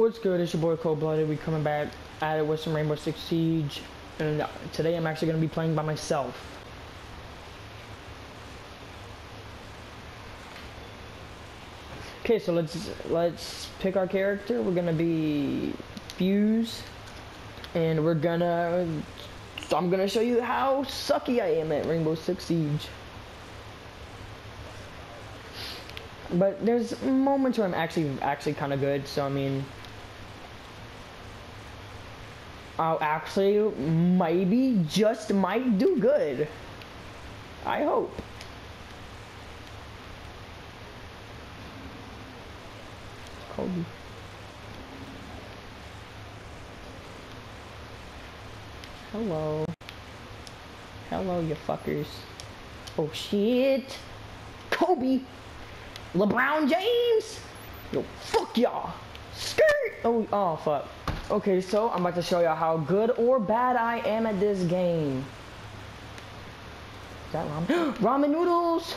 What's good? It's your boy Cold Blooded. We coming back at it with some Rainbow Six Siege, and uh, today I'm actually gonna be playing by myself. Okay, so let's let's pick our character. We're gonna be Fuse, and we're gonna. So I'm gonna show you how sucky I am at Rainbow Six Siege. But there's moments where I'm actually actually kind of good. So I mean, I'll actually maybe just might do good. I hope. Kobe. Hello. Hello, you fuckers. Oh shit. Kobe. LeBron James. Yo, fuck y'all. Skirt. Oh, oh, fuck. Okay, so I'm about to show y'all how good or bad I am at this game. Is that ramen? ramen noodles!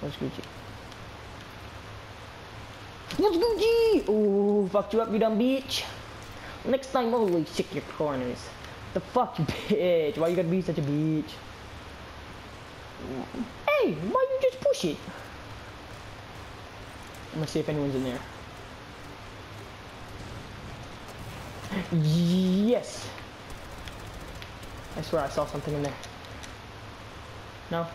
What's Gucci? What's Gucci? Ooh, fucked you up, you dumb bitch. Next time, only shake your corners. The fuck, you bitch? Why you gotta be such a bitch? Hey, why you just push it? I'm gonna see if anyone's in there. Yes. I swear I saw something in there. No?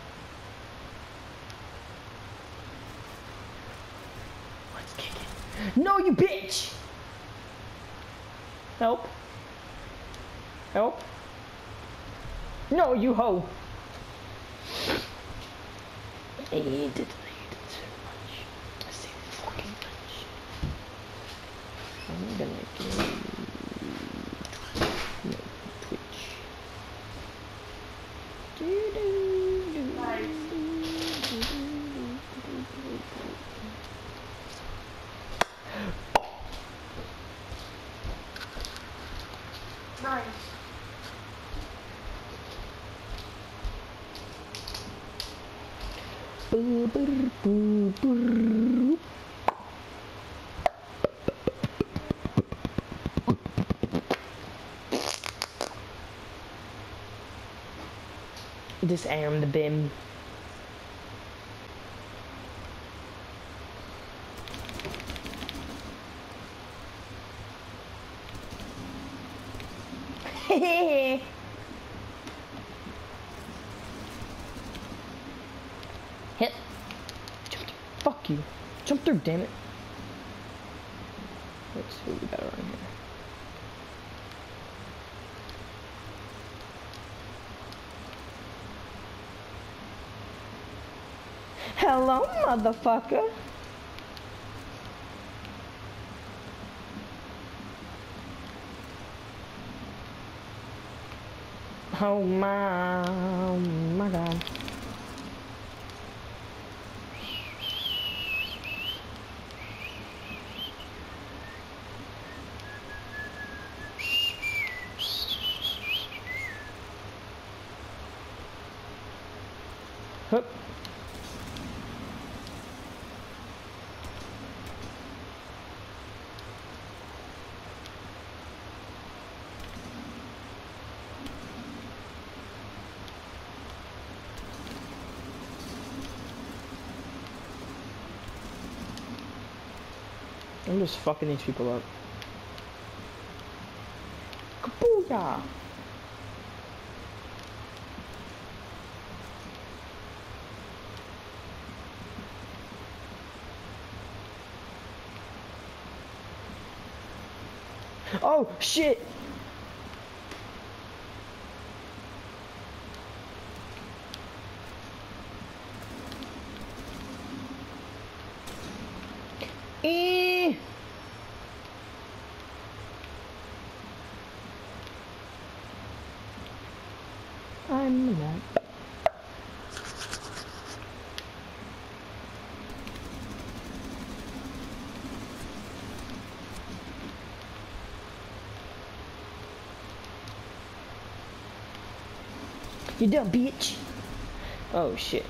Let's kick it. No, you bitch! Help. Help. No, you hoe. I hate it. I hate it so much. I say fucking much. I'm gonna get no, Twitch. Do, do, do, nice. Nice. Boo, boo, boo, boo. Disarm the bim. Hit. You. Jump through, damn it. Let's see what we got around here. Hello, motherfucker. Oh my, oh my god. Hup. I'm just fucking these people up. Kabooyah! Oh, shit! Eh. I'm not. You dumb bitch. Oh shit.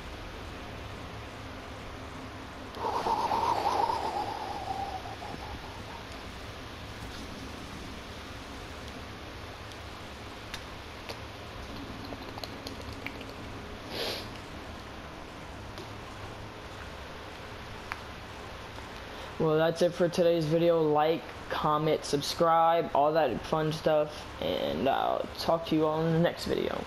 Well, that's it for today's video. Like, comment, subscribe, all that fun stuff. And I'll talk to you all in the next video.